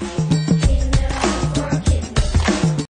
Bye.